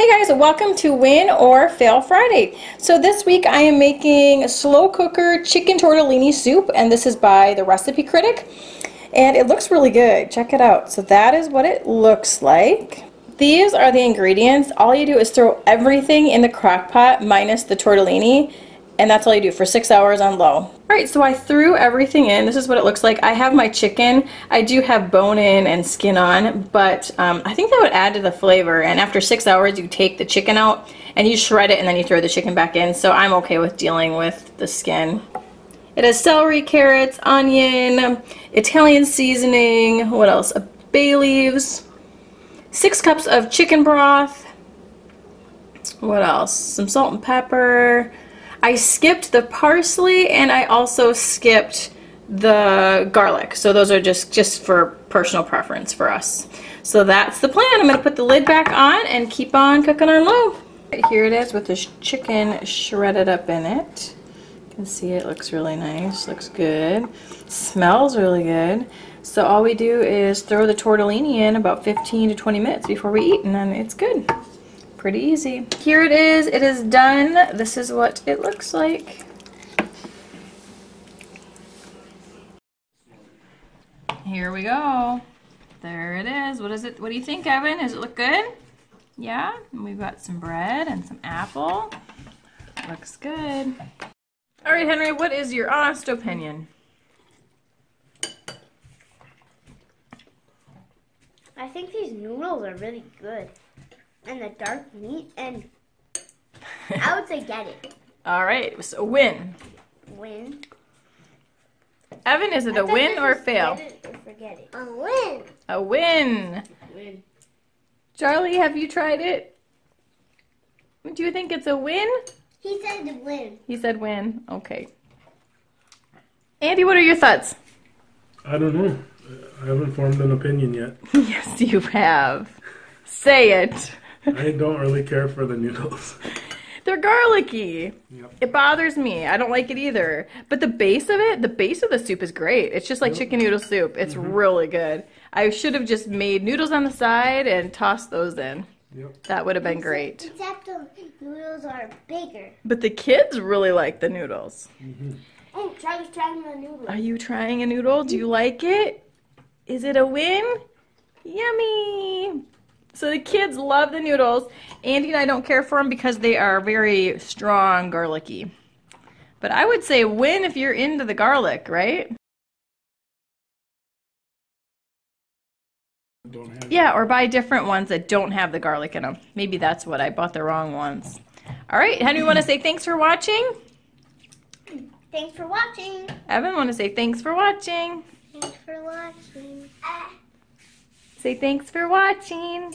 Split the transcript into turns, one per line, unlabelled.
Hey guys, welcome to Win or Fail Friday. So this week I am making slow cooker chicken tortellini soup and this is by the Recipe Critic and it looks really good. Check it out. So that is what it looks like. These are the ingredients. All you do is throw everything in the crock pot minus the tortellini and that's all you do for six hours on low. All right, so I threw everything in. This is what it looks like. I have my chicken. I do have bone in and skin on, but um, I think that would add to the flavor. And after six hours, you take the chicken out and you shred it and then you throw the chicken back in. So I'm okay with dealing with the skin. It has celery, carrots, onion, Italian seasoning, what else? Bay leaves, six cups of chicken broth, what else? Some salt and pepper, I skipped the parsley and I also skipped the garlic. So those are just, just for personal preference for us. So that's the plan. I'm going to put the lid back on and keep on cooking on low. Here it is with the chicken shredded up in it. You can see it looks really nice, looks good. Smells really good. So all we do is throw the tortellini in about 15 to 20 minutes before we eat and then it's good pretty easy. Here it is. It is done. This is what it looks like. Here we go. There it is. What is it? What do you think, Evan? Does it look good? Yeah? And we've got some bread and some apple. Looks good. All right, Henry, what is your honest opinion?
I think these noodles are really good and the dark meat, and I would say get it.
All right, so win.
Win.
Evan, is it a win or a fail?
Or forget it. A win.
A win.
Win.
Charlie, have you tried it? Do you think it's a win?
He said win.
He said win. Okay. Andy, what are your thoughts?
I don't know. I haven't formed an opinion yet.
yes, you have. Say it.
I don't really care for the noodles.
They're garlicky.
Yep.
It bothers me. I don't like it either. But the base of it, the base of the soup is great. It's just like yep. chicken noodle soup. It's mm -hmm. really good. I should have just made noodles on the side and tossed those in. Yep. That would have been great.
Except the noodles are bigger.
But the kids really like the noodles.
Mm -hmm. Oh, Charlie's trying a noodle.
Are you trying a noodle? Do you like it? Is it a win? Yummy! So the kids love the noodles. Andy and I don't care for them because they are very strong garlicky. But I would say win if you're into the garlic, right? Yeah, or buy different ones that don't have the garlic in them. Maybe that's what I bought the wrong ones. All right, Henry, want to say thanks for watching?
Thanks for watching.
Evan, want to say thanks for watching?
Thanks for watching.
Say thanks for watching.